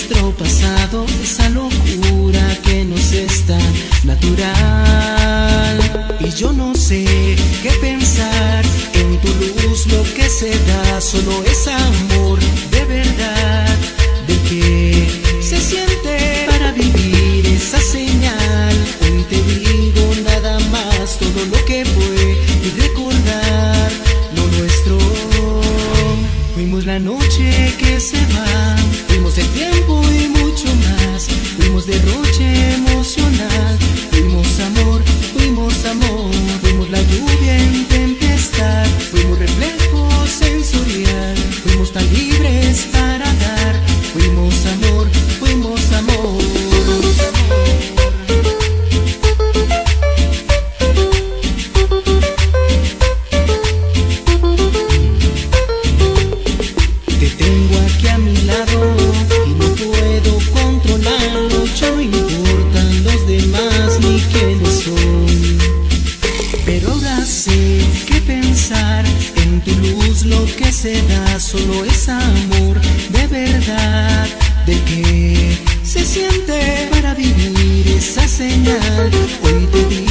nuestro pasado, esa locura que nos es tan natural. Y yo no sé qué pensar en tu luz, lo que se da solo es Fuimos la noche que se va, fuimos el tiempo y mucho más, fuimos derroche emocional, fuimos amor, fuimos amor, fuimos la lluvia en tempestad, fuimos reflejo sensorial, fuimos tan libres para en tu luz lo que se da solo es amor de verdad. De que se siente para vivir esa señal. Hoy te digo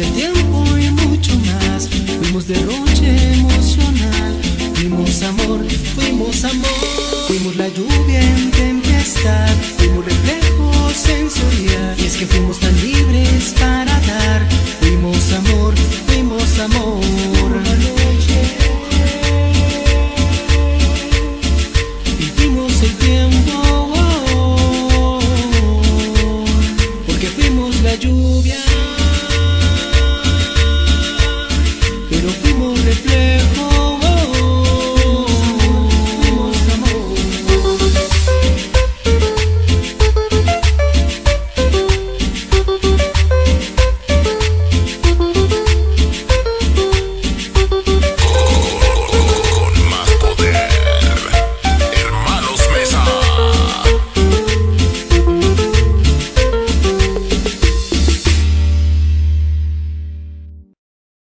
el tiempo y mucho más, fuimos derroche emocional, fuimos amor, fuimos amor, fuimos la lluvia en tempestad, fuimos reflejo sensorial, y es que fuimos tan libres